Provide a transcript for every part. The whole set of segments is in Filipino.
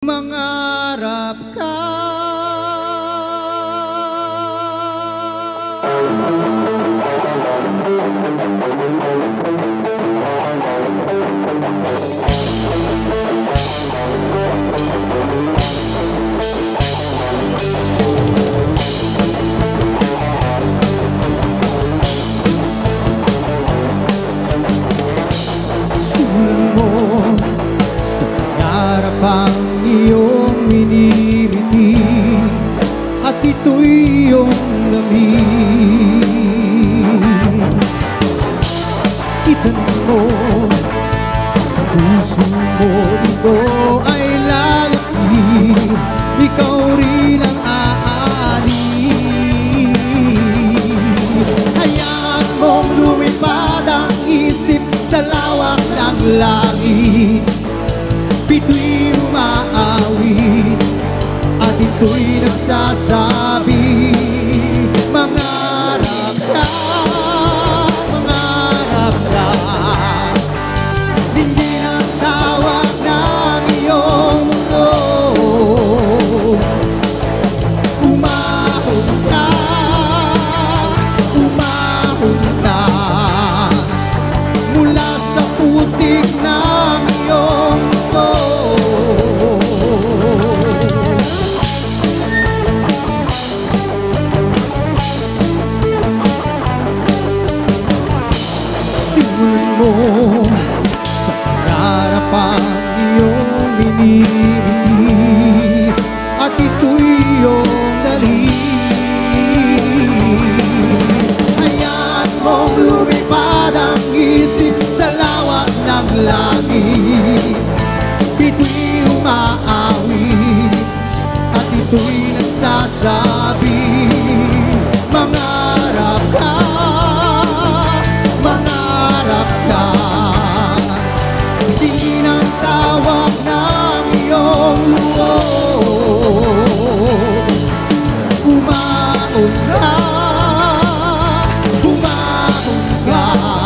Mangarap ka. Simulan sa pangarap ang iyong lamig Itanim mo sa puso mo ito ay lalaki Ikaw rin ang aani Hayaan mong lumipad ang isip sa lawak ng langit. Pito'y umaawi at ito'y nagsasabi mong lumipad ang isip sa lawak ng langit. Ito'y umaawi at ito'y nagsasabi Mangarap ka, mangarap ka. Tingin ang tawag ng iyong loob Umaon ka, God.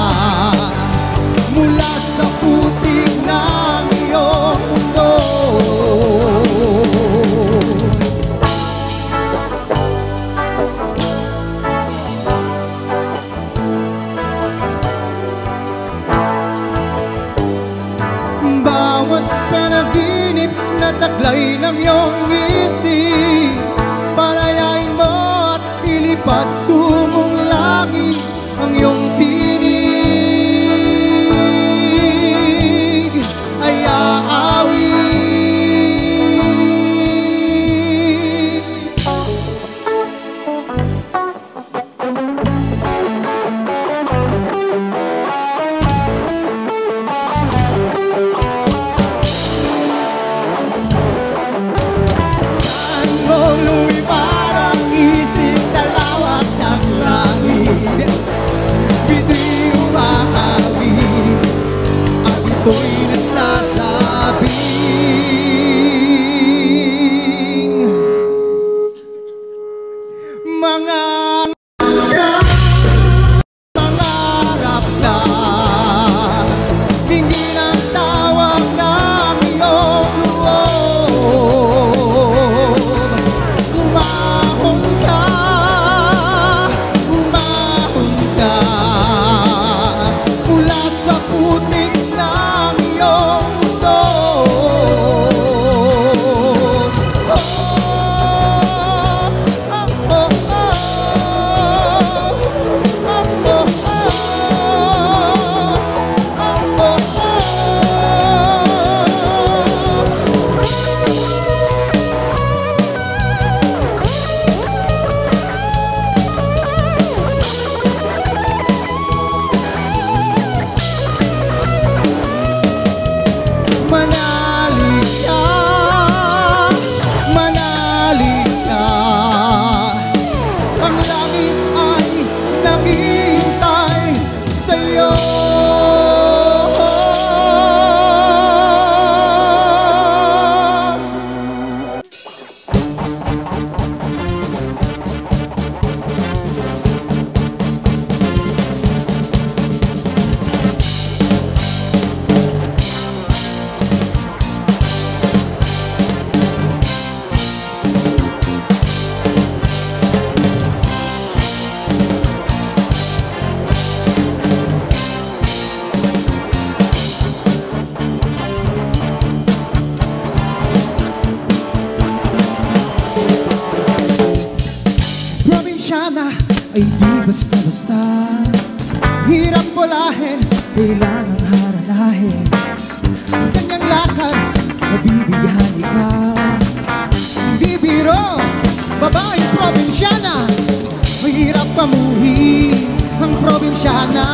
Probinsyana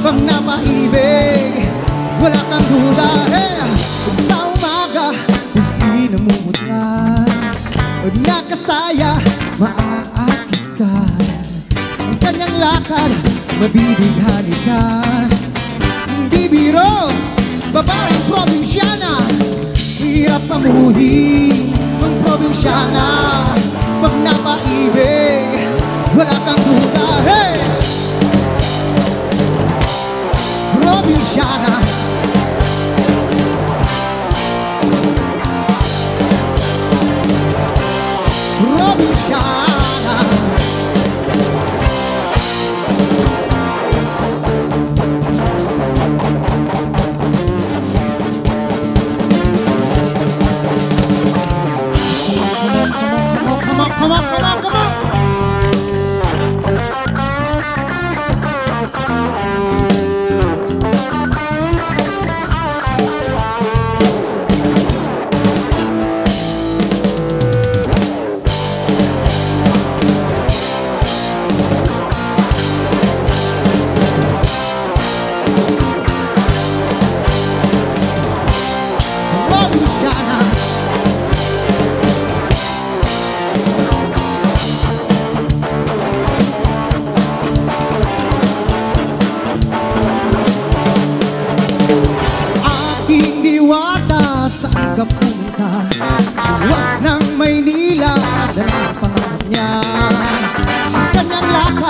Pag napaibig, wala kang duda eh, Sa umaga, miski namumutla Pag nakasaya, maaakit ka. Ang kanyang lakad, mabibighani ka. Hindi biro, babaeng probinsyana Hirap pamuhi ang probinsyana Pag napaibig, wala kang duda hey! shot.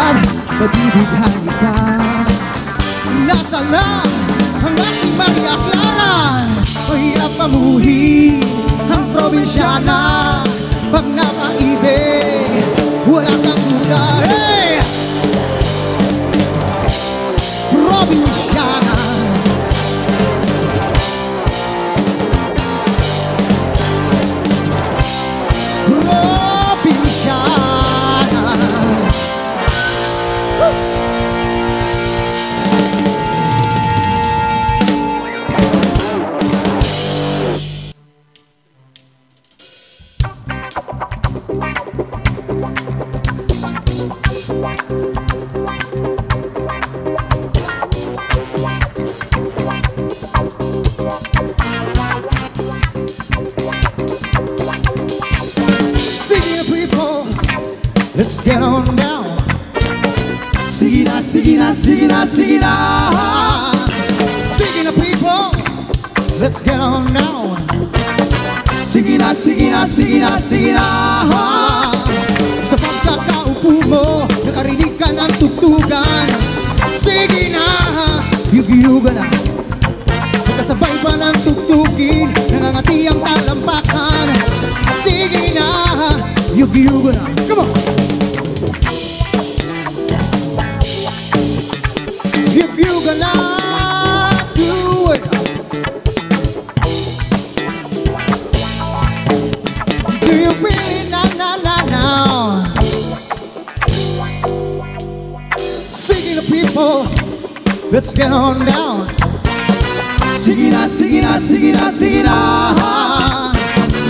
Lakad Mabibighani ka Nasa lang ang aking Maria Clara Mahirap pamuhi ang probinsyana. Pag napaibig Wala kang duda hey! Singing, ah, singing. Singing people, let's get on down. Singing, ah, singing, ah, singing, ah, singing, ah. Sa pagkakaupo mo, nakarinig ka ng tugtugan. Sige na, yugiyugan na. Kasabay pa ng tugtugin Nangangati ang talampakan Sige na Yugi-yugo na get on down. Singing a, singing a, singing a, singing a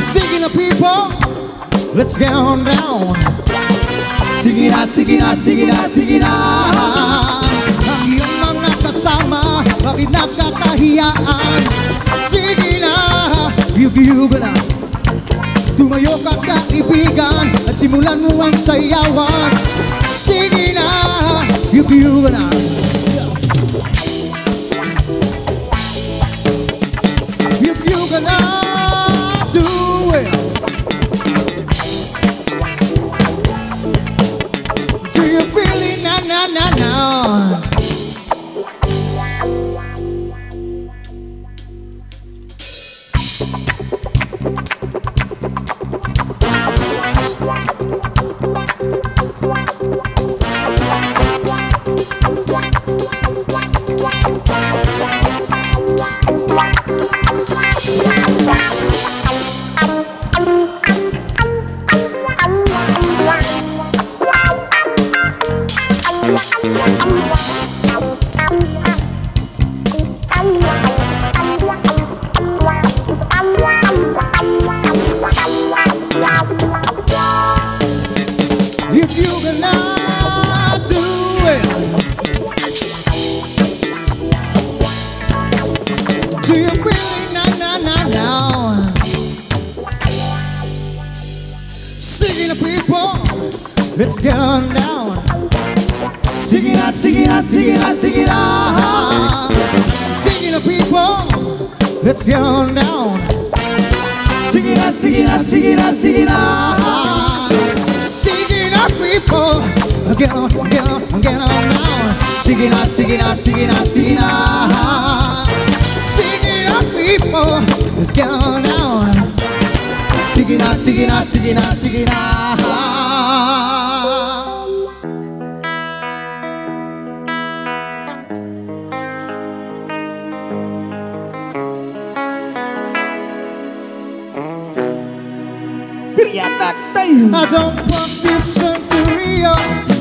Singing a people. Let's get on down. Singing a, singing a, singing a, singing a Ang iyong mga kasama Bakit nagkakahiyaan Sige na. Yugi-yuga na. Tumayo ka kaibigan At simulan mo ang sayawan. Sige na. Yugi-yuga na Krishna let's get down. Sing it out, sing it out, sing it out, sing it out. Singing ah, out, people, get on, get on, get on down. Sing it out, sing it out, sing it out, sing it out. Singing ah, out, people, let's get down. Sing it out, sing it out, sing it out, sing it ah, out. I don't want this century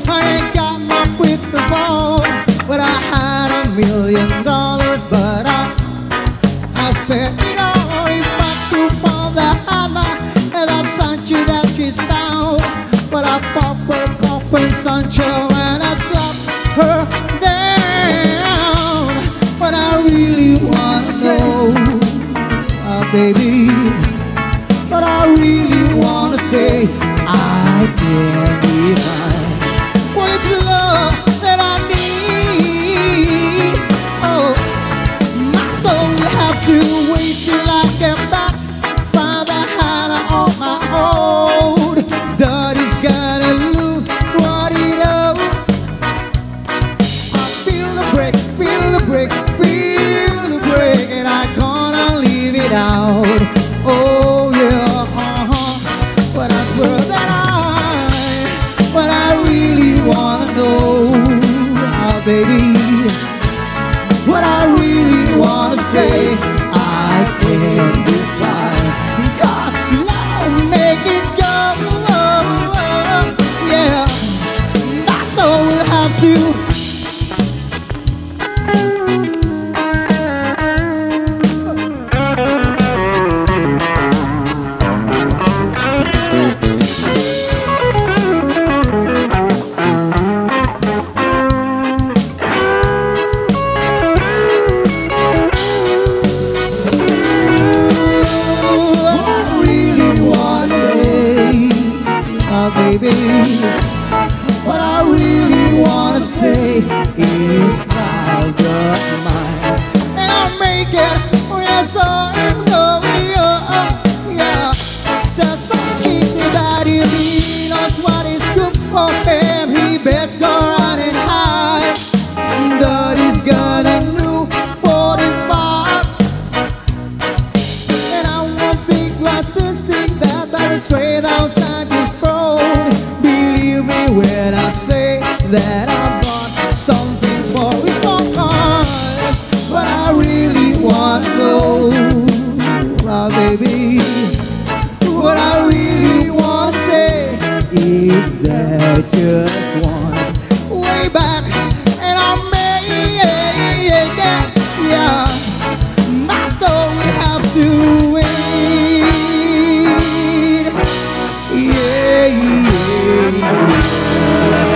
I ain't got my crystal ball. But I had a million dollars But I, I spent it all. If I could find the hammer And that you that she's found But I pop her cup and Sancho And I slap her down. But I really wanna know uh, Baby onde vai. you just one way back, and I made it, yeah. My soul will have to wait. Yeah, yeah.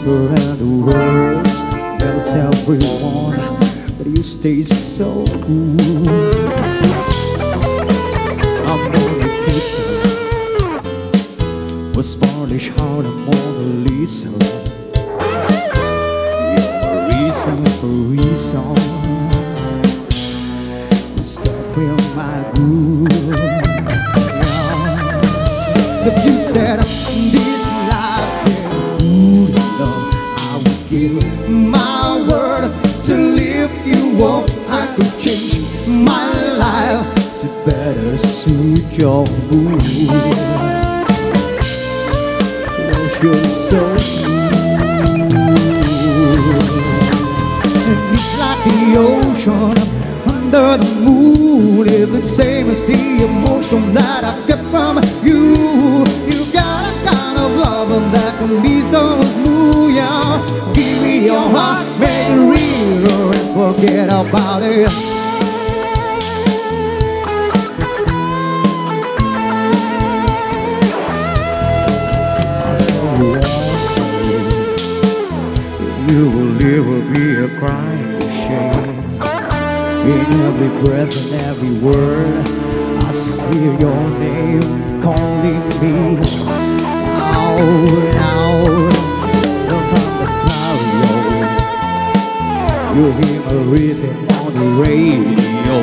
Whisper and the words melt everyone, but you stay so. hope I could change my life to better suit your mood. Love you so and It's like the ocean under the moon. It's the same as the emotion that I get from you. You got a kind of love that can be so smooth. Yeah. Give me your heart, make it real you one thing, you will never be a crying shame. In every breath and every word, I see your name calling me out out You hear a rhythm on the radio.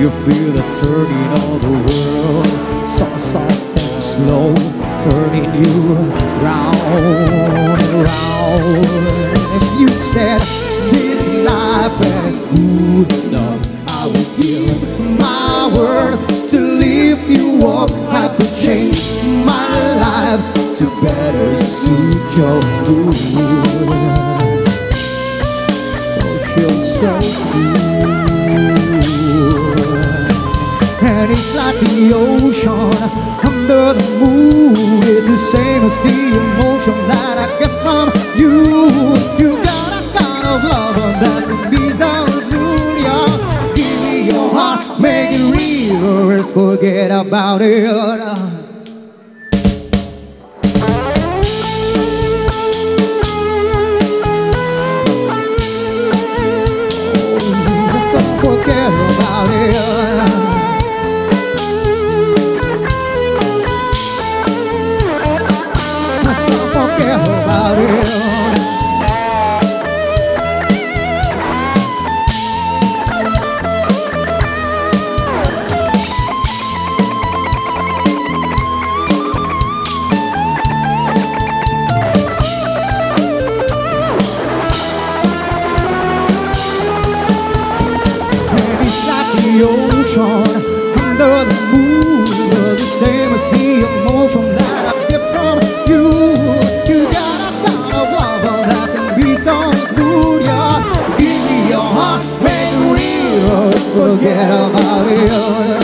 You feel the turning of the world, so soft and slow, turning you round and round. You said, This life ain't good enough. I would give my word to lift you up. I could change my life to better suit your mood. So cool. And it's like the ocean under the moon. It's the same as the emotion that I get from you. You got a kind of love that's a bizarre. Give me your heart, make it real, else forget about it. quiero morir